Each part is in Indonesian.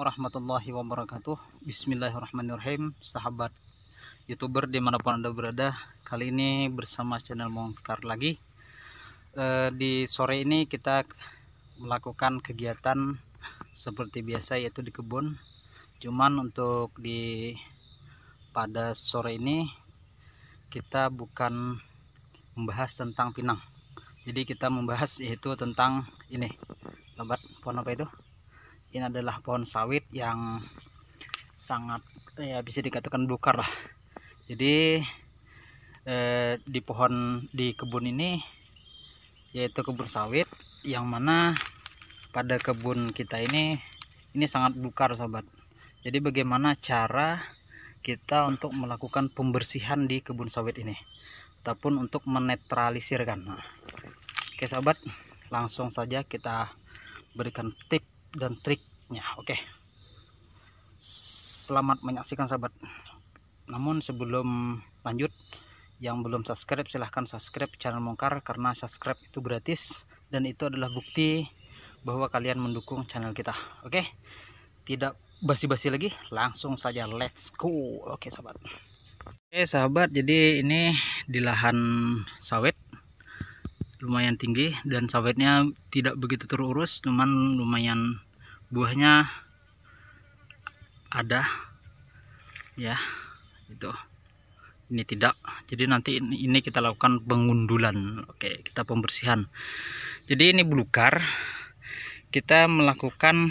warahmatullahi wabarakatuh. Bismillahirrahmanirrahim. Sahabat youtuber di mana pun anda berada Kali ini bersama channel Mongkar lagi. E, Di sore ini kita melakukan kegiatan seperti biasa yaitu di kebun. Cuman untuk di pada sore ini kita bukan membahas tentang pinang. Jadi kita membahas yaitu tentang ini. Sahabat pohon apa itu? Ini adalah pohon sawit yang sangat ya bisa dikatakan belukar lah. Jadi eh, di pohon di kebun ini yaitu kebun sawit yang mana pada kebun kita ini ini sangat belukar sahabat jadi bagaimana cara kita untuk melakukan pembersihan di kebun sawit ini? Ataupun untuk menetralisirkan. Nah, oke sahabat langsung saja kita berikan tip dan triknya. Oke. Selamat menyaksikan sahabat. Namun sebelum lanjut yang belum subscribe silahkan subscribe channel Mongkar karena subscribe itu gratis dan itu adalah bukti bahwa kalian mendukung channel kita. Oke. Tidak basi-basi lagi langsung saja let's go. Oke sahabat. Oke sahabat jadi ini di lahan sawit. Lumayan tinggi dan sawitnya tidak begitu terurus cuman lumayan buahnya ada. Ya itu. Ini tidak. Jadi nanti ini, kita lakukan pengundulan. Oke kita pembersihan. Jadi ini belukar kita melakukan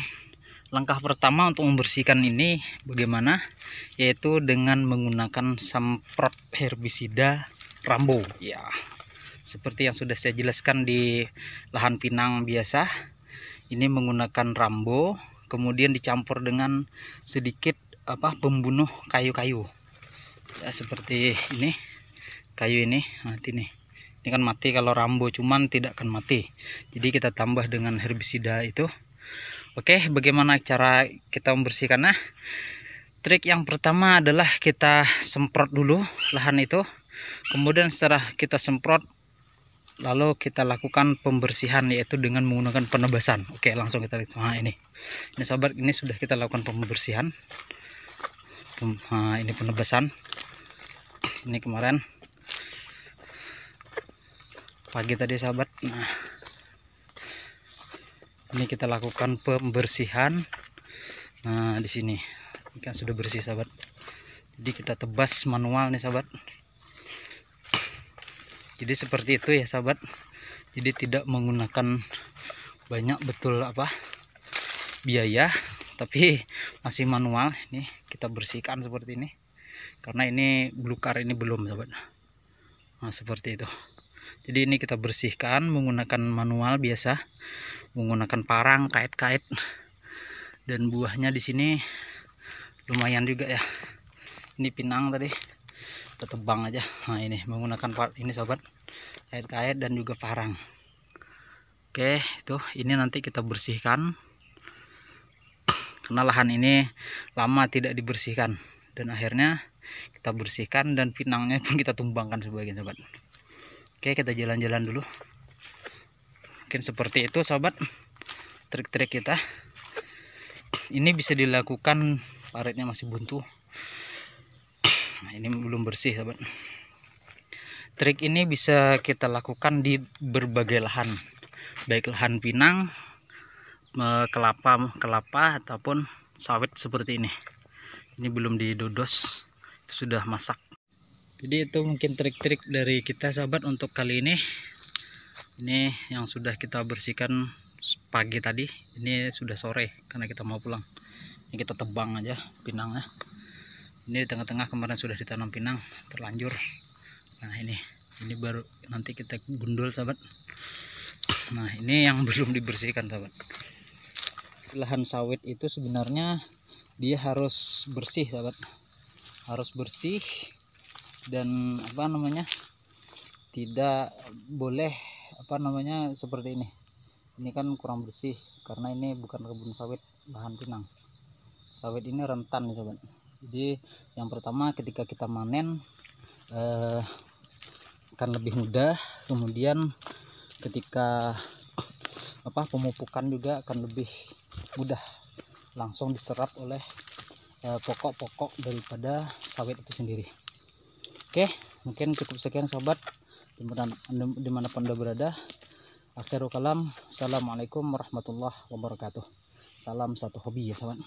langkah pertama untuk membersihkan ini. Bagaimana? Yaitu dengan menggunakan semprot herbisida Rambo. Ya seperti yang sudah saya jelaskan di lahan pinang biasa ini menggunakan rambo kemudian dicampur dengan sedikit apa pembunuh kayu-kayu. Ya seperti ini kayu ini mati nih. Ini kan mati kalau rambo cuman tidak akan mati. Jadi kita tambah dengan herbisida itu. Oke bagaimana cara kita membersihkannya? Trik yang pertama adalah kita semprot dulu lahan itu. Kemudian setelah kita semprot lalu kita lakukan pembersihan yaitu dengan menggunakan penebasan. Oke langsung kita lihat. Nah ini. Ini sahabat ini sudah kita lakukan pembersihan. Nah, ini penebasan. Ini kemarin. Pagi tadi sahabat. Nah. Ini kita lakukan pembersihan. Nah di sini. Ini kan sudah bersih sahabat. Jadi kita tebas manual nih sahabat jadi seperti itu ya sahabat. Jadi tidak menggunakan banyak betul apa biaya tapi masih manual. Ini kita bersihkan seperti ini. Karena ini belukar ini belum sahabat. Nah seperti itu. Jadi ini kita bersihkan menggunakan manual biasa menggunakan parang kait-kait. Dan buahnya di sini lumayan juga ya. Ini pinang tadi kita tebang aja. Nah ini menggunakan part ini sobat. Kait-kait dan juga parang. Oke itu. Ini nanti kita bersihkan. Karena lahan ini lama tidak dibersihkan. Dan akhirnya kita bersihkan dan pinangnya pun kita tumbangkan sebagian sobat. Oke kita jalan-jalan dulu. Mungkin seperti itu sobat trik-trik kita. Ini bisa dilakukan paretnya masih buntu nah ini belum bersih sahabat. Trik ini bisa kita lakukan di berbagai lahan. Baik lahan pinang kelapa kelapa ataupun sawit seperti ini. Ini belum didodos sudah masak. Jadi itu mungkin trik-trik dari kita sahabat untuk kali ini. Ini yang sudah kita bersihkan pagi tadi. Ini sudah sore karena kita mau pulang. Ini kita tebang aja pinangnya ini di tengah-tengah kemarin sudah ditanam pinang terlanjur. Nah ini ini baru nanti kita gundul sahabat. Nah ini yang belum dibersihkan sahabat. Lahan sawit itu sebenarnya dia harus bersih sahabat. Harus bersih dan apa namanya tidak boleh apa namanya seperti ini. Ini kan kurang bersih karena ini bukan kebun sawit lahan pinang. Sawit ini rentan sahabat jadi yang pertama ketika kita manen eh, akan lebih mudah. Kemudian ketika apa pemupukan juga akan lebih mudah. Langsung diserap oleh eh, pokok-pokok eh, daripada sawit itu sendiri. Oke mungkin cukup sekian sobat di mana pun anda berada. Akhirul kalam. Assalamualaikum warahmatullahi wabarakatuh. Salam satu hobi ya sobat